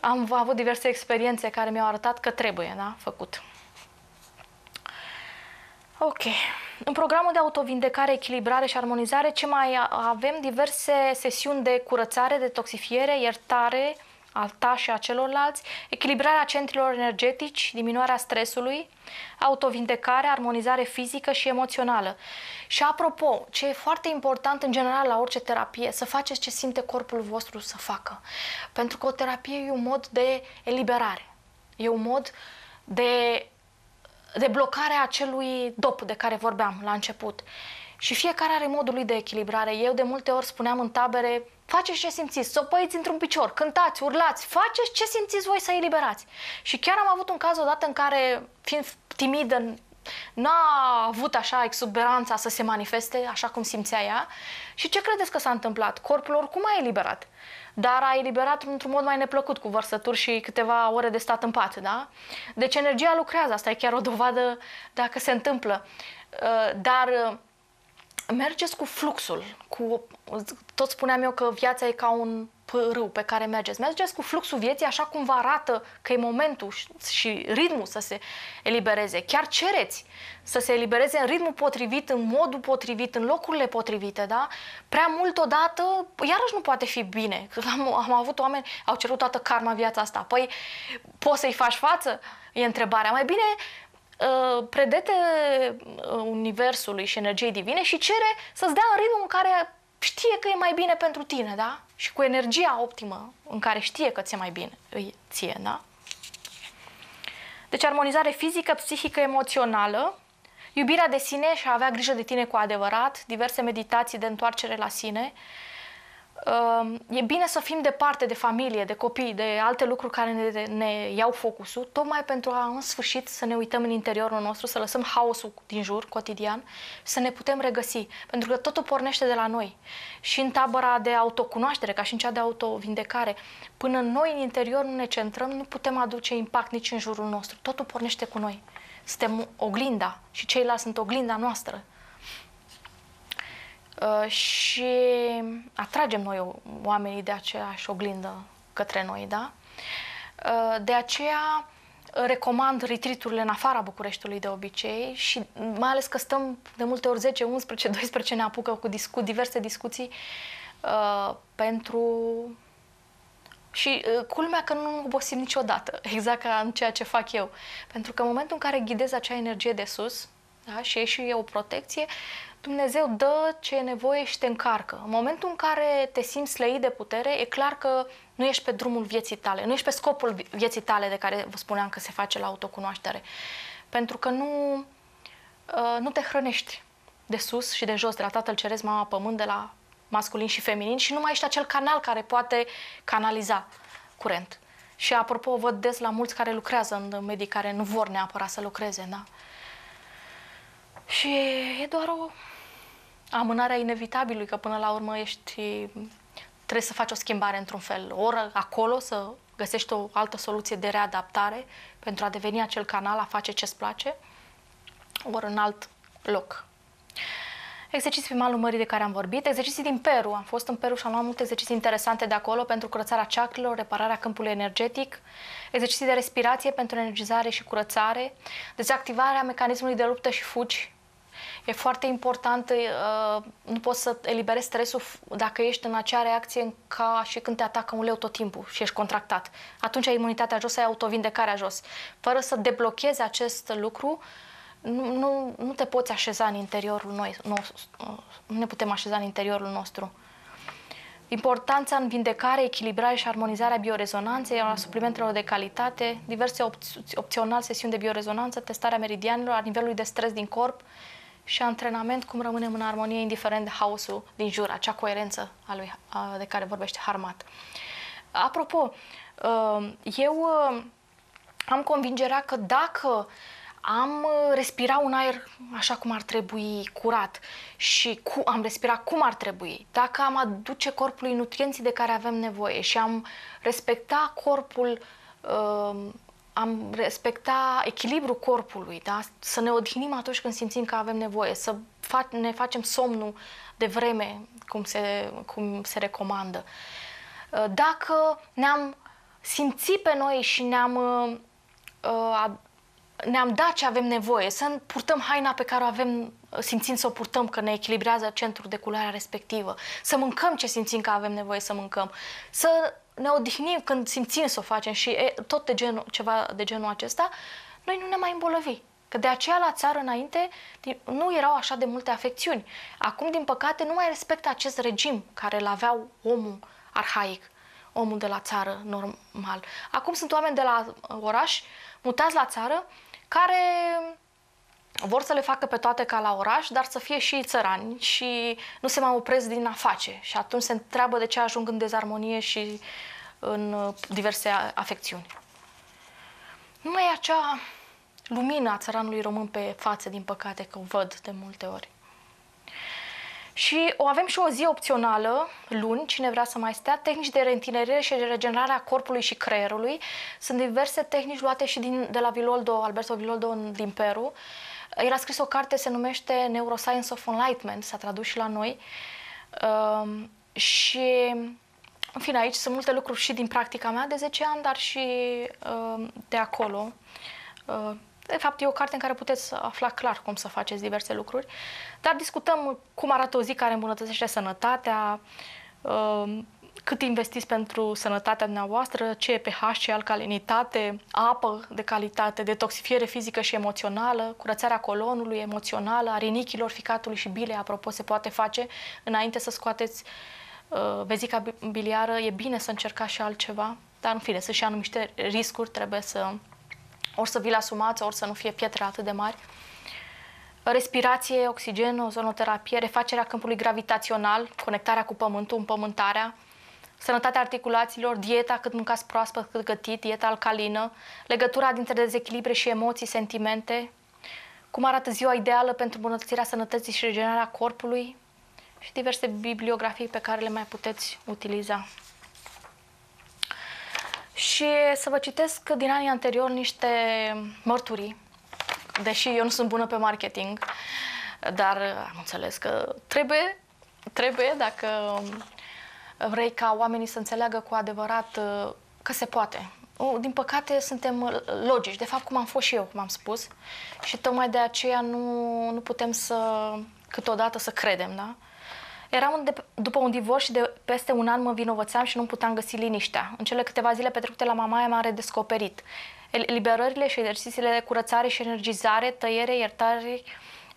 am avut diverse experiențe care mi-au arătat că trebuie, da, făcut. Ok. În programul de autovindecare, echilibrare și armonizare, ce mai avem? Diverse sesiuni de curățare, de toxifiere, iertare, al ta și a celorlalți, echilibrarea centrilor energetici, diminuarea stresului, autovindecare, armonizare fizică și emoțională. Și apropo, ce e foarte important în general la orice terapie, să faceți ce simte corpul vostru să facă. Pentru că o terapie e un mod de eliberare. E un mod de, de blocare a acelui dop de care vorbeam la început. Și fiecare are modul lui de echilibrare. Eu de multe ori spuneam în tabere, faceți ce simțiți, sopăiți într-un picior, cântați, urlați, faceți ce simțiți voi să eliberați. Și chiar am avut un caz odată în care, fiind timidă, n-a avut așa exuberanța să se manifeste așa cum simțea ea. Și ce credeți că s-a întâmplat? Corpul oricum a eliberat, dar a eliberat într-un mod mai neplăcut, cu vărsături și câteva ore de stat în pat, da? Deci energia lucrează, asta e chiar o dovadă dacă se întâmplă. Uh, dar uh, mergeți cu fluxul, cu, tot spuneam eu că viața e ca un râu pe care mergeți. Mergeți cu fluxul vieții așa cum vă arată că e momentul și ritmul să se elibereze. Chiar cereți să se elibereze în ritmul potrivit, în modul potrivit, în locurile potrivite, da? Prea mult odată, iarăși nu poate fi bine. Am, am avut oameni, au cerut toată karma viața asta. Păi, poți să-i faci față? E întrebarea. Mai bine Uh, predete uh, universului și energiei divine și cere să-ți dea în ritmul în care știe că e mai bine pentru tine, da? și cu energia optimă în care știe că ți-e mai bine, îi ție, da? Deci armonizare fizică, psihică, emoțională, iubirea de sine și a avea grijă de tine cu adevărat, diverse meditații de întoarcere la sine, e bine să fim departe de familie, de copii, de alte lucruri care ne, ne iau focusul, tocmai pentru a, în sfârșit, să ne uităm în interiorul nostru, să lăsăm haosul din jur, cotidian, să ne putem regăsi. Pentru că totul pornește de la noi. Și în tabăra de autocunoaștere, ca și în cea de autovindecare, până noi în interior nu ne centrăm, nu putem aduce impact nici în jurul nostru. Totul pornește cu noi. Suntem oglinda și ceilalți sunt oglinda noastră. Uh, și atragem noi oamenii de aceeași oglindă către noi, da? Uh, de aceea recomand retriturile în afara Bucureștiului de obicei și mai ales că stăm de multe ori 10, 11, 12 ne apucă cu, discu- diverse discuții uh, pentru și uh, culmea că nu obosim niciodată, exact ca în ceea ce fac eu. Pentru că în momentul în care ghidez acea energie de sus da, și e și o protecție, Dumnezeu dă ce e nevoie și te încarcă. În momentul în care te simți slăit de putere, e clar că nu ești pe drumul vieții tale, nu ești pe scopul vieții tale de care vă spuneam că se face la autocunoaștere. Pentru că nu, uh, nu te hrănești de sus și de jos, de la Tatăl Ceresc, Mama Pământ, de la masculin și feminin și nu mai ești acel canal care poate canaliza curent. Și apropo, văd des la mulți care lucrează în medii care nu vor neapărat să lucreze, da? Și e doar o amânarea inevitabilului, că până la urmă ești, trebuie să faci o schimbare într-un fel. Ori acolo să găsești o altă soluție de readaptare pentru a deveni acel canal, a face ce-ți place, ori în alt loc. Exerciții pe malul mării de care am vorbit, exerciții din Peru. Am fost în Peru și am luat multe exerciții interesante de acolo pentru curățarea chakrilor, repararea câmpului energetic, exerciții de respirație pentru energizare și curățare, dezactivarea mecanismului de luptă și fugi, E foarte important, uh, nu poți să eliberezi stresul dacă ești în acea reacție ca și când te atacă un leu tot timpul și ești contractat. Atunci ai imunitatea jos, ai autovindecarea jos. Fără să deblochezi acest lucru, nu, nu, nu te poți așeza în interiorul noi, nu, nu ne putem așeza în interiorul nostru. Importanța în vindecare, echilibrare și armonizarea biorezonanței, a suplimentelor de calitate, diverse opți- opțional sesiuni de biorezonanță, testarea meridianilor, a nivelului de stres din corp, și antrenament cum rămânem în armonie indiferent de haosul din jur, acea coerență a lui, a, de care vorbește Harmat. Apropo, uh, eu uh, am convingerea că dacă am respira un aer așa cum ar trebui, curat și cu, am respirat cum ar trebui, dacă am aduce corpului nutrienții de care avem nevoie și am respecta corpul uh, am respecta echilibrul corpului, da? să ne odihnim atunci când simțim că avem nevoie, să fa- ne facem somnul de vreme, cum se, cum se recomandă. Uh, dacă ne-am simțit pe noi și ne-am, uh, ne-am dat ce avem nevoie, să purtăm haina pe care o avem simțind să o purtăm, că ne echilibrează centrul de culoare respectivă, să mâncăm ce simțim că avem nevoie să mâncăm, să ne odihnim când simțim să o facem și e, tot de genul, ceva de genul acesta, noi nu ne mai îmbolăvi. Că de aceea la țară înainte nu erau așa de multe afecțiuni. Acum, din păcate, nu mai respectă acest regim care îl aveau omul arhaic, omul de la țară normal. Acum sunt oameni de la oraș, mutați la țară, care vor să le facă pe toate ca la oraș, dar să fie și țărani și nu se mai opresc din a face. Și atunci se întreabă de ce ajung în dezarmonie și în uh, diverse afecțiuni. Nu mai e acea lumină a țăranului român pe față, din păcate, că o văd de multe ori. Și o avem și o zi opțională, luni, cine vrea să mai stea, tehnici de reîntinerire și de regenerare a corpului și creierului. Sunt diverse tehnici luate și din, de la Viloldo, Alberto Viloldo din Peru. El a scris o carte, se numește Neuroscience of Enlightenment, s-a tradus și la noi. Uh, și, în fine, aici sunt multe lucruri și din practica mea de 10 ani, dar și uh, de acolo. Uh, de fapt, e o carte în care puteți afla clar cum să faceți diverse lucruri, dar discutăm cum arată o zi care îmbunătățește sănătatea, uh, cât investiți pentru sănătatea dumneavoastră, ce e pH, ce e alcalinitate, apă de calitate, detoxifiere fizică și emoțională, curățarea colonului emoțională, a rinichilor, ficatului și bilei, apropo, se poate face înainte să scoateți uh, vezica biliară, e bine să încercați și altceva, dar în fine, sunt și anumite riscuri, trebuie să ori să vi le asumați, ori să nu fie pietre atât de mari. Respirație, oxigen, ozonoterapie, refacerea câmpului gravitațional, conectarea cu pământul, împământarea, sănătatea articulațiilor, dieta, cât mâncați proaspăt, cât gătit, dieta alcalină, legătura dintre dezechilibre și emoții, sentimente, cum arată ziua ideală pentru îmbunătățirea sănătății și regenerarea corpului și diverse bibliografii pe care le mai puteți utiliza. Și să vă citesc din anii anteriori niște mărturii, deși eu nu sunt bună pe marketing, dar am înțeles că trebuie, trebuie dacă vrei ca oamenii să înțeleagă cu adevărat că se poate. Din păcate suntem logici, de fapt cum am fost și eu, cum am spus, și tocmai de aceea nu, nu putem să câteodată să credem, da? Eram de, după un divorț și de peste un an mă vinovățeam și nu puteam găsi liniștea. În cele câteva zile petrecute la mamaia m-am redescoperit. Eliberările și exercițiile de curățare și energizare, tăiere, iertare,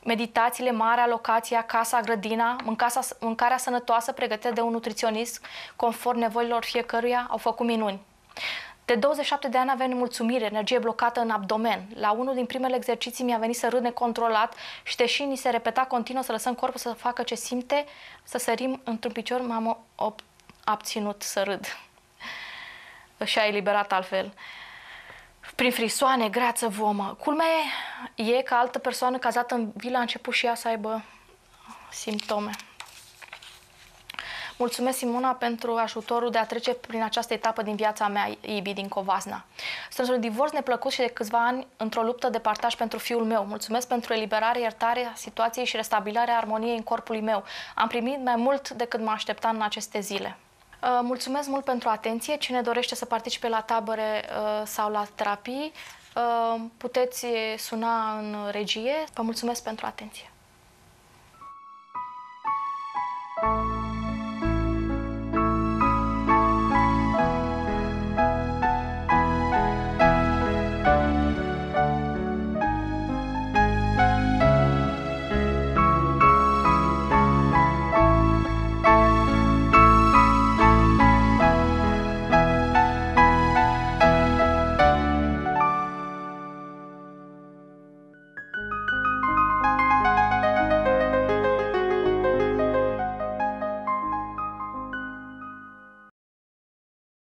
meditațiile, marea, locația, casa, grădina, mâncasa, mâncarea sănătoasă pregătită de un nutriționist conform nevoilor fiecăruia au făcut minuni. De 27 de ani avem nemulțumire, energie blocată în abdomen. La unul din primele exerciții mi-a venit să râd necontrolat și deși ni se repeta continuu să lăsăm corpul să facă ce simte, să sărim într-un picior, m-am abținut să râd. Și a eliberat altfel. Prin frisoane, greață, vomă. Culmea e că altă persoană cazată în vilă a început și ea să aibă simptome. Mulțumesc, Simona, pentru ajutorul de a trece prin această etapă din viața mea, Ibi, din Covazna. Sunt un divorț neplăcut și de câțiva ani într-o luptă de partaj pentru fiul meu. Mulțumesc pentru eliberare, iertare situației și restabilarea armoniei în corpului meu. Am primit mai mult decât mă așteptam în aceste zile. Uh, mulțumesc mult pentru atenție. Cine dorește să participe la tabere uh, sau la terapii, uh, puteți suna în regie. Vă mulțumesc pentru atenție.